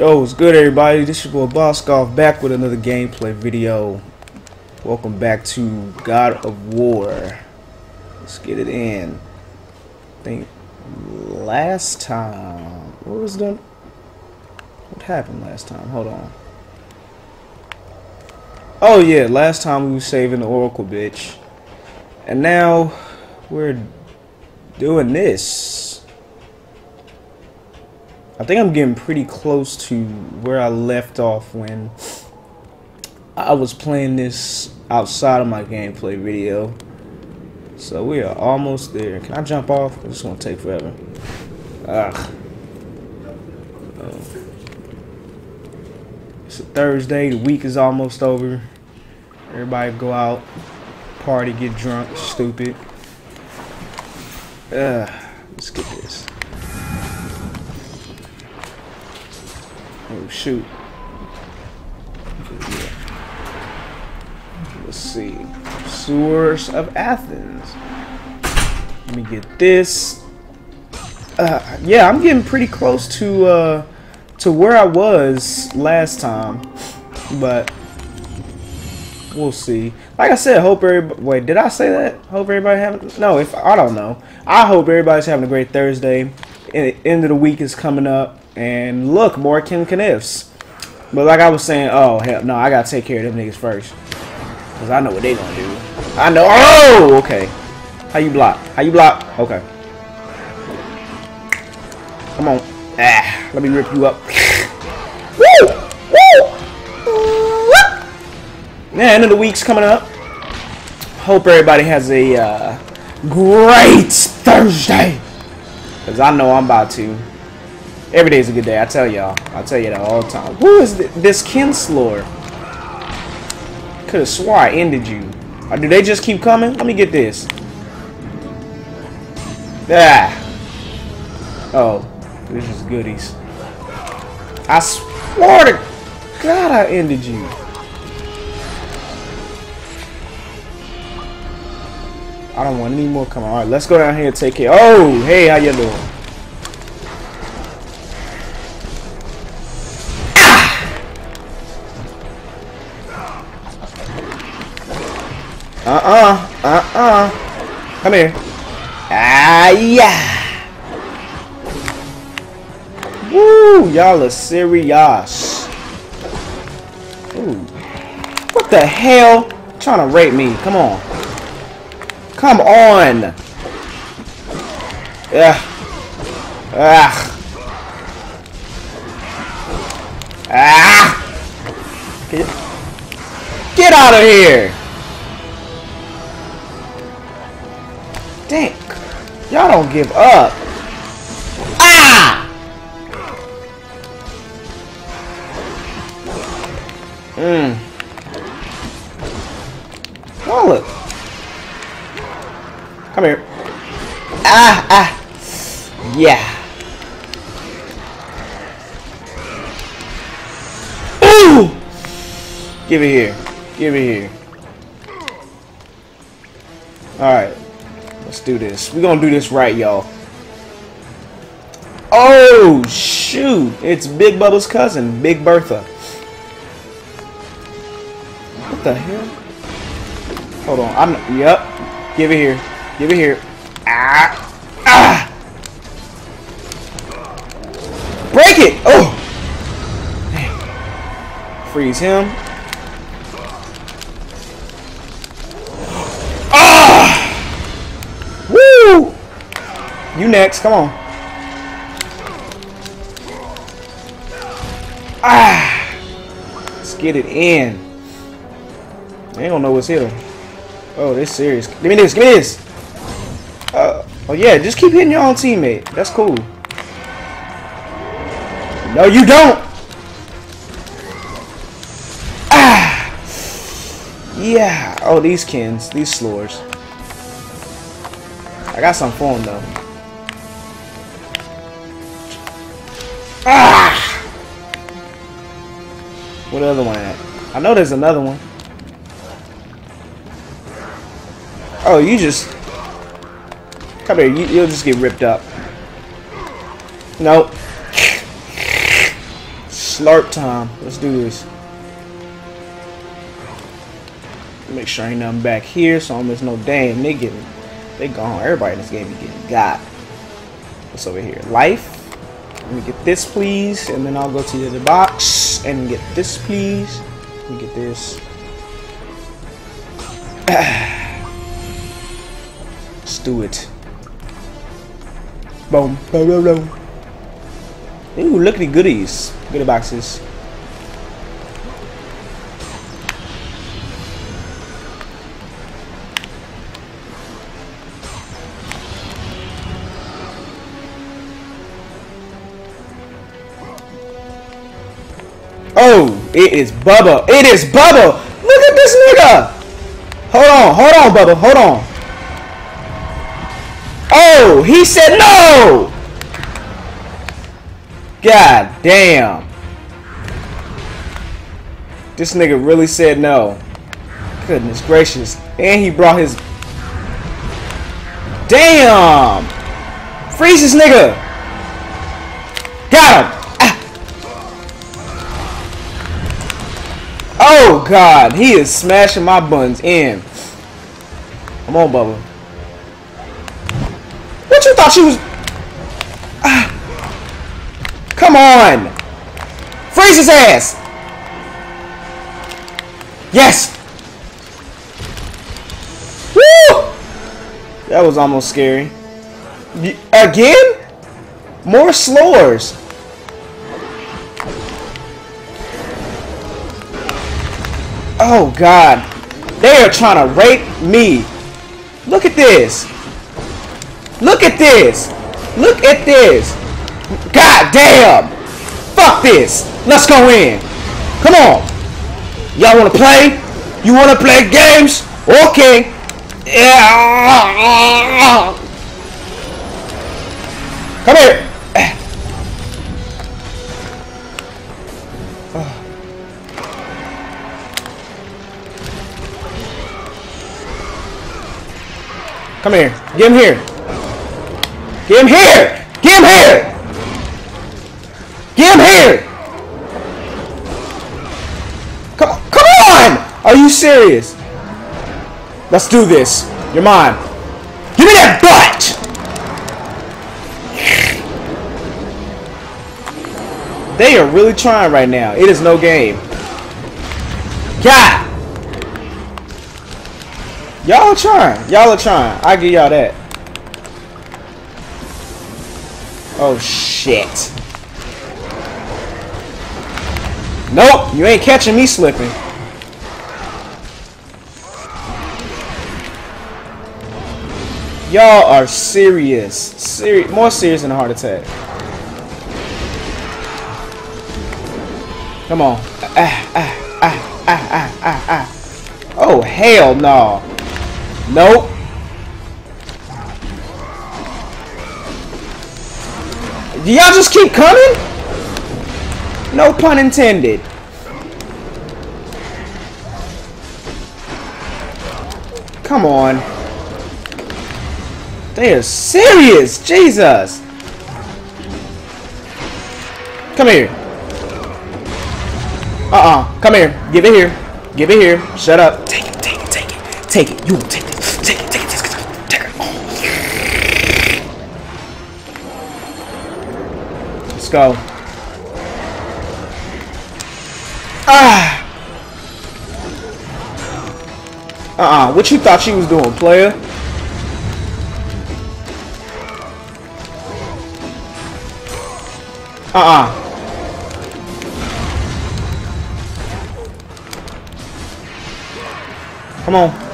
Yo, what's good everybody? This is your boy Boscov back with another gameplay video. Welcome back to God of War. Let's get it in. I think last time what was the what happened last time? Hold on. Oh yeah, last time we were saving the Oracle bitch. And now we're doing this. I think I'm getting pretty close to where I left off when I was playing this outside of my gameplay video. So we are almost there. Can I jump off? It's gonna take forever. Ugh. Oh. It's a Thursday. The week is almost over. Everybody go out, party, get drunk, stupid. Ugh. Let's get this. Shoot. Let's see. Sewers of Athens. Let me get this. Uh, yeah, I'm getting pretty close to uh, to where I was last time, but we'll see. Like I said, hope everybody. Wait, did I say that? Hope everybody having. No, if I don't know. I hope everybody's having a great Thursday. End of the week is coming up. And look, more Ken Kniffs. But like I was saying, oh, hell no, I gotta take care of them niggas first. Because I know what they gonna do. I know. Oh, okay. How you block? How you block? Okay. Come on. Ah, let me rip you up. Woo! Woo! Yeah, end of the week's coming up. Hope everybody has a uh, great Thursday. Because I know I'm about to. Every day is a good day. I tell y'all. I tell you that all the time. Who is th this Kinslor? Could have swore I ended you. Or do they just keep coming? Let me get this. Ah. Oh. This is goodies. I swore to God I ended you. I don't want any more coming. Alright, let's go down here and take care. Oh, hey, how you doing? Uh-uh. Uh-uh. Come here. Ah, yeah. Woo, y'all are serious. Ooh. What the hell? Trying to rape me. Come on. Come on. Yeah. Ah. Ah. Get, get out of here. Y'all don't give up. Ah! Mmm. Wallet. Come here. Ah, ah. Yeah. Ooh! Give it here. Give it here. Alright. Do this. We're gonna do this right, y'all. Oh, shoot. It's Big Bubba's cousin, Big Bertha. What the hell? Hold on. I'm. Yep. Give it here. Give it here. Ah. Ah. Break it. Oh. Freeze him. Next, come on. Ah! Let's get it in. They don't know what's here. Oh, this serious. Give me this, give me this! Uh, oh yeah, just keep hitting your own teammate. That's cool. No, you don't! Ah! Yeah. Oh, these kins. These slurs. I got some for them, though. Ah! What other one at? I know there's another one. Oh, you just... Come here, you, you'll just get ripped up. Nope. Slurp time. Let's do this. Make sure ain't nothing back here, so I miss no damn. They they gone. Everybody in this game be getting got. What's over here? Life. Let me get this, please, and then I'll go to the other box and get this, please. Let me get this. Let's do it. Boom, boom, boom, boom. Ooh, look at the goodies. Goodie boxes. It is Bubba. It is Bubba. Look at this nigga. Hold on, hold on, Bubba. Hold on. Oh, he said no. God damn. This nigga really said no. Goodness gracious. And he brought his... Damn! Freeze this nigga! Got him! Oh god, he is smashing my buns in. Come on, Bubba. What you thought she was... Ah. Come on! Freeze his ass! Yes! Woo! That was almost scary. Again? More slowers. Oh god. They are trying to rape me. Look at this. Look at this. Look at this. God damn! Fuck this! Let's go in! Come on! Y'all wanna play? You wanna play games? Okay! Yeah! Come here! Come here. Get him here. Get him here! Get him here! Get him here! Come, come on! Are you serious? Let's do this. You're mine. Give me that butt! They are really trying right now. It is no game. God! Y'all are trying. Y'all are trying. I give y'all that. Oh, shit. Nope, you ain't catching me slipping. Y'all are serious. Seri more serious than a heart attack. Come on. Ah, ah, ah, ah, ah, ah, ah. Oh, hell no. Nope. Do Y'all just keep coming? No pun intended. Come on. They are serious. Jesus. Come here. Uh-uh. Come here. Give it here. Give it here. Shut up. Take it. Take it. Take it. Take it. You will take it. Take it. Take it. Take it. Take it. Oh. Let's go. Ah. Uh-uh. What you thought she was doing, player? Uh-uh. Come on.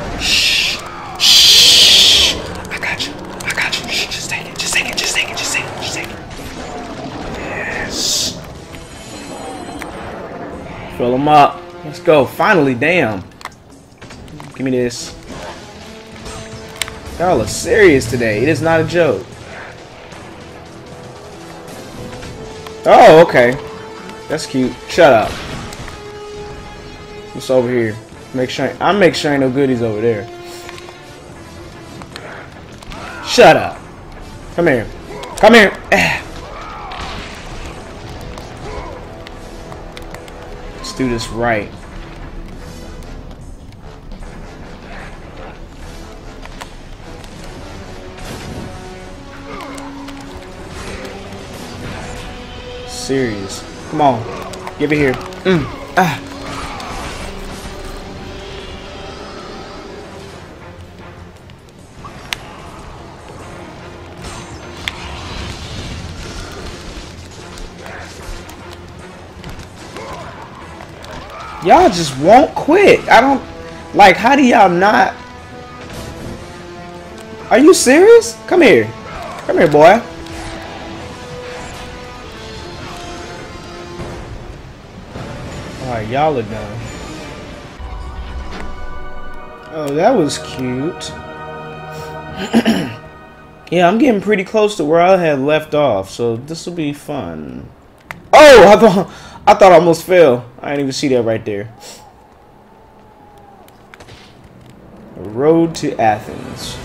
Fill them up. Let's go. Finally, damn. Give me this. Y'all are serious today. It is not a joke. Oh, okay. That's cute. Shut up. What's over here? Make sure I make sure ain't no goodies over there. Shut up. Come here. Come here. Do this right. Serious. Come on. Give it here. Mm. Ah. Y'all just won't quit. I don't... Like, how do y'all not... Are you serious? Come here. Come here, boy. Alright, y'all are done. Oh, that was cute. yeah, I'm getting pretty close to where I had left off, so this will be fun. Oh, I thought... I thought I almost fell. I didn't even see that right there. Road to Athens.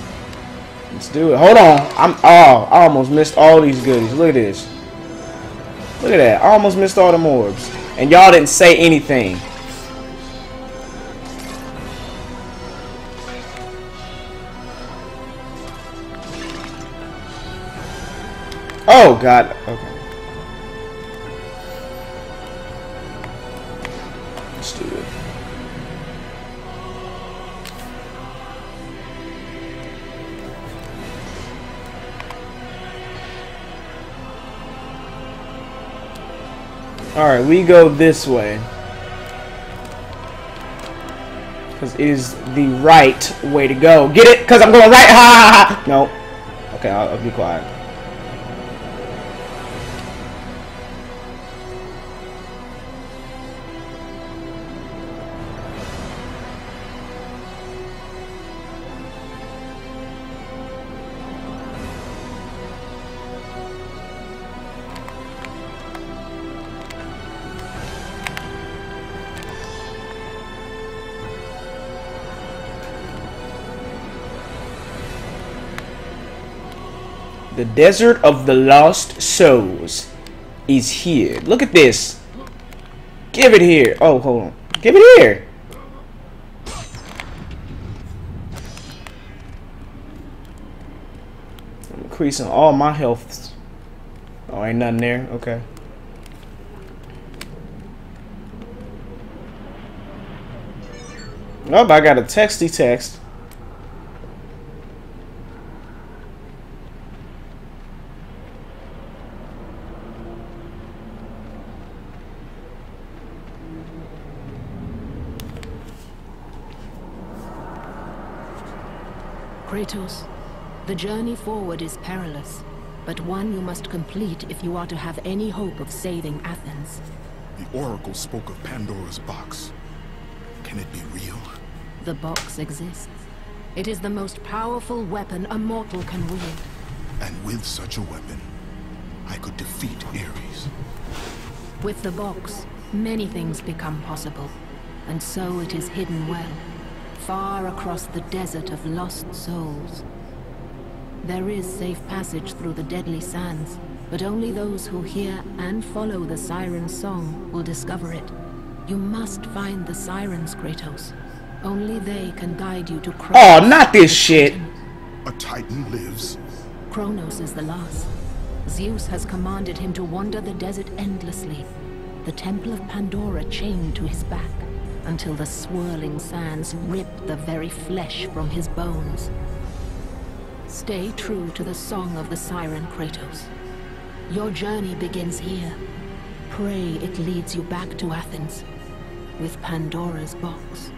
Let's do it. Hold on. I'm oh, I almost missed all these goodies. Look at this. Look at that. I almost missed all the orbs. And y'all didn't say anything. Oh god. Okay. Alright, we go this way. Because it is the right way to go. Get it? Because I'm going right. Ha ha ha. No. Okay, I'll, I'll be quiet. The desert of the lost souls is here. Look at this. Give it here. Oh, hold on. Give it here. I'm increasing all my health. Oh, ain't nothing there. Okay. Oh, nope, I got a texty text. Kratos, the journey forward is perilous, but one you must complete if you are to have any hope of saving Athens. The Oracle spoke of Pandora's box. Can it be real? The box exists. It is the most powerful weapon a mortal can wield. And with such a weapon, I could defeat Ares. With the box, many things become possible. And so it is hidden well far across the desert of lost souls. There is safe passage through the deadly sands, but only those who hear and follow the siren's song will discover it. You must find the sirens, Kratos. Only they can guide you to Kronos. Oh, not this shit! A titan lives? Kronos is the last. Zeus has commanded him to wander the desert endlessly, the Temple of Pandora chained to his back until the swirling sands rip the very flesh from his bones. Stay true to the song of the siren Kratos. Your journey begins here. Pray it leads you back to Athens with Pandora's box.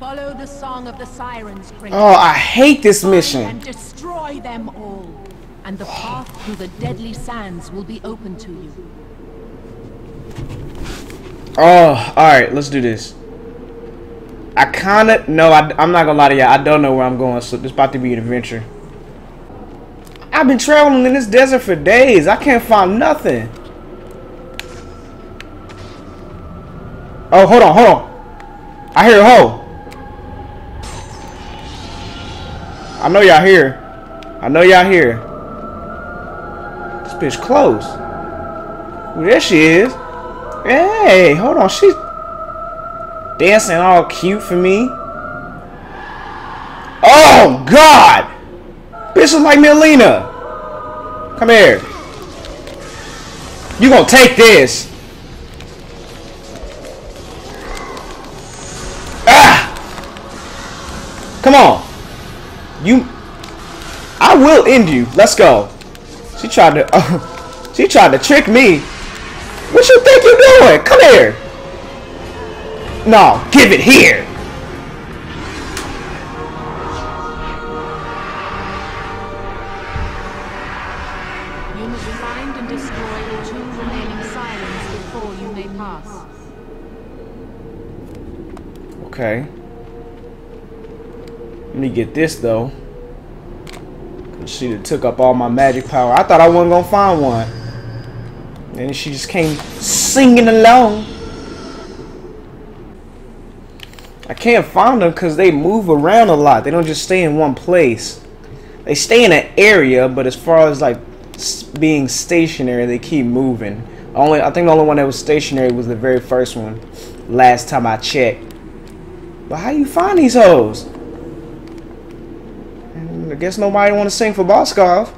Follow the song of the sirens, Kratos. Oh, I hate this mission. And destroy them all. And the path through the deadly sands will be open to you. Oh, alright, let's do this. I kinda, no, I, I'm not gonna lie to y'all, I don't know where I'm going, so this about to be an adventure. I've been traveling in this desert for days. I can't find nothing. Oh, hold on, hold on. I hear a hole. I know y'all here. I know y'all here. This bitch close. There she is. Hey, hold on. She's dancing all cute for me. Oh, God! Bitch is like Melina. Come here. You gonna take this. Ah! Come on. You... I will end you. Let's go. She tried to... She tried to trick me. What you think you're doing? Come here. No, give it here. You must find and destroy the two remaining sirens before you may pass. Okay. Let me get this though. She took up all my magic power. I thought I wasn't gonna find one. And she just came singing along. I can't find them because they move around a lot. They don't just stay in one place. They stay in an area, but as far as like being stationary, they keep moving. Only I think the only one that was stationary was the very first one. Last time I checked. But how you find these hoes? I guess nobody want to sing for Boscov.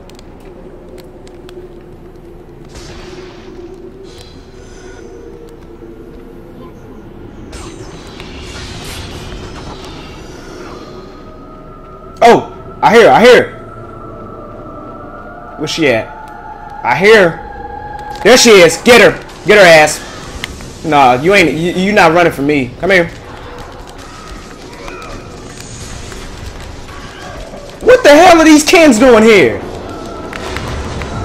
I hear, I hear. Where's she at? I hear. her. There she is. Get her. Get her ass. Nah, you ain't. You, you not running from me. Come here. What the hell are these kids doing here?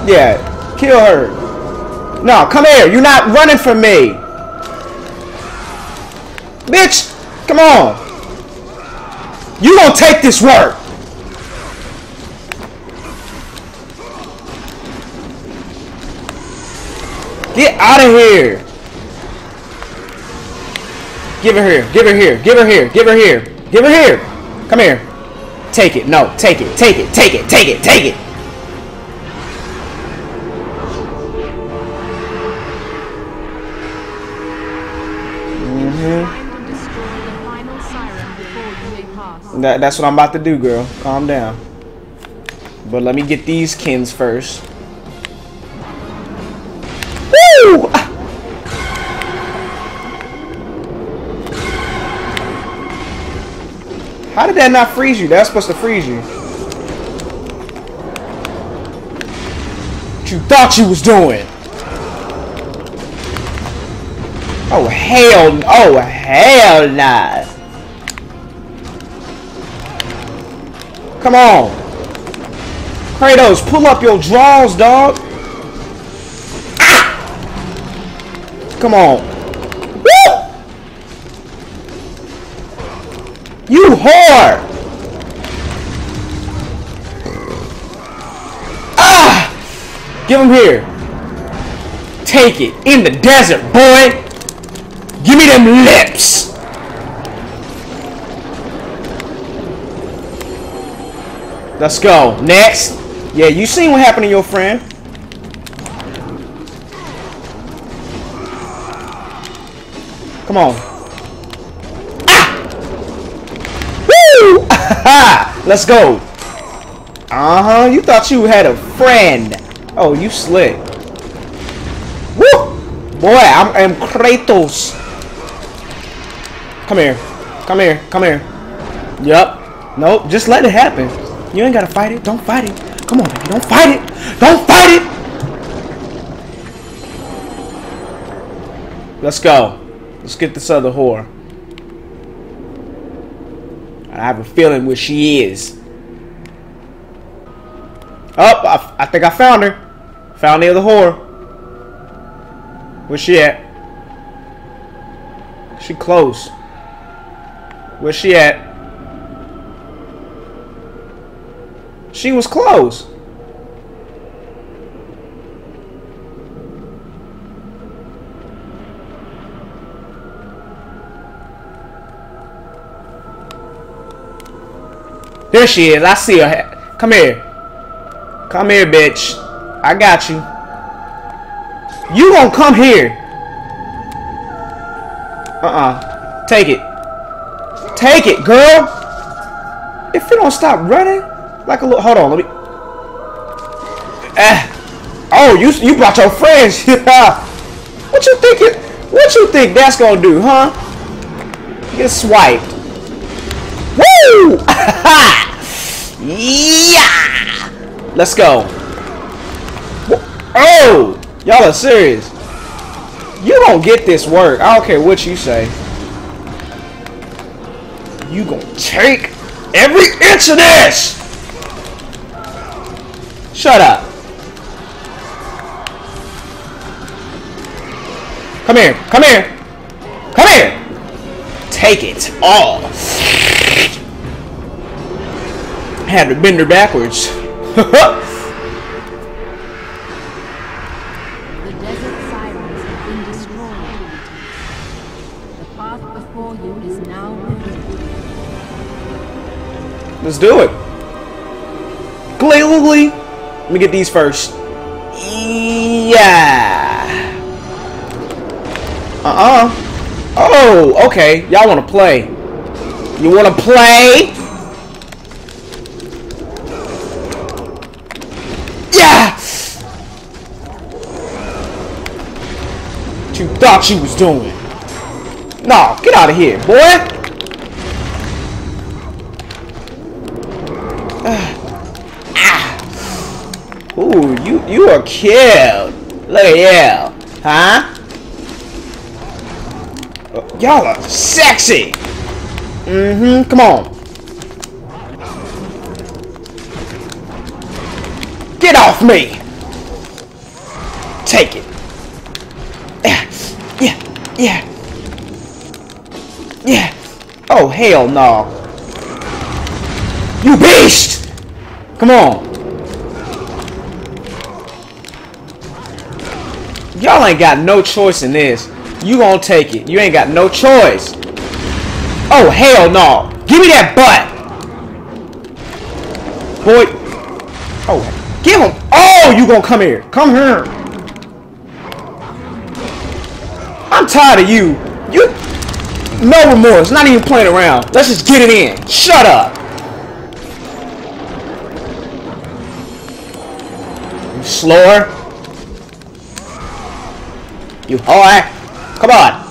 Yeah, kill her. No, come here. You're not running from me. Bitch, come on. You gonna take this work. Get out of here. Give her here. Give her here. Give her here. Give her here. Give her here. Come here. Take it. No, take it. Take it. Take it. Take it. Take it. Find and destroy the final siren before you may pass. That, that's what I'm about to do, girl. Calm down. But let me get these kins first. How did that not freeze you? That's supposed to freeze you. What you thought you was doing? Oh hell! Oh hell nah! Come on. Kratos, pull up your drawers, dog. Ah! Come on. You whore! Ah! Give him here. Take it. In the desert, boy. Give me them lips. Let's go. Next. Yeah, you seen what happened to your friend. Come on. Let's go. Uh-huh. You thought you had a friend. Oh, you slick. Woo! Boy, I'm, I'm Kratos. Come here. Come here. Come here. Yup. Nope. Just let it happen. You ain't gotta fight it. Don't fight it. Come on, baby. Don't fight it. Don't fight it. Let's go. Let's get this other whore. I have a feeling where she is. Oh, I, I think I found her. Found the other whore. Where's she at? She close. Where's she at? She was close. There she is. I see her. Come here. Come here, bitch. I got you. You gonna come here. Uh-uh. Take it. Take it, girl. If you don't stop running, like a little, hold on, let me. Ah. Oh, you you brought your friends. what you think? It, what you think that's gonna do, huh? Get swiped. Yeah! Let's go. Oh! Y'all are serious. You don't get this work. I don't care what you say. You gonna take every inch of this! Shut up. Come here. Come here. Come here. Take it all. Had to bend her backwards. The desert sirens have been destroyed. The path before you is now ruined. Let's do it. Glee, Let me get these first. Yeah. Uh-uh. Oh, okay. Y'all want to play. You want to play? What you thought you was doing? No, get out of here, boy! Ooh, you you are killed. Look at you, huh? Uh, Y'all are sexy. Mm-hmm. Come on. Get off me. Yeah, yeah. Oh hell no. You beast! Come on. Y'all ain't got no choice in this. You gonna take it. You ain't got no choice. Oh, hell no. Give me that butt. Boy. Oh, give him. Oh, you gonna come here. Come here. Tired of you. You. No remorse. Not even playing around. Let's just get it in. Shut up. You slower. You whore! Come on!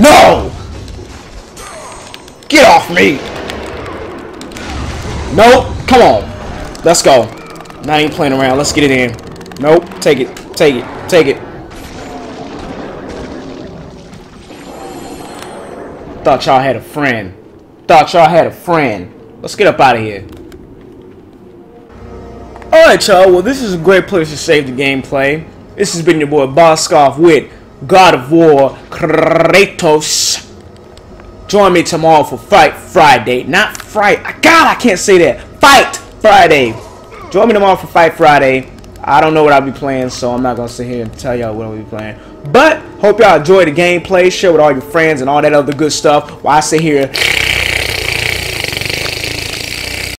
No! Get off me! Nope. Come on. Let's go. Not even playing around. Let's get it in. Nope. Take it. Take it. Take it. Thought y'all had a friend. Thought y'all had a friend. Let's get up out of here. Alright, y'all. Well, this is a great place to save the gameplay. This has been your boy Boscov with God of War Kratos. Join me tomorrow for Fight Friday. Not Fright. God, I can't say that. Fight Friday. Join me tomorrow for Fight Friday. I don't know what I'll be playing, so I'm not to sit here and tell y'all what I'll be playing. But, hope y'all enjoy the gameplay. Share with all your friends and all that other good stuff while I sit here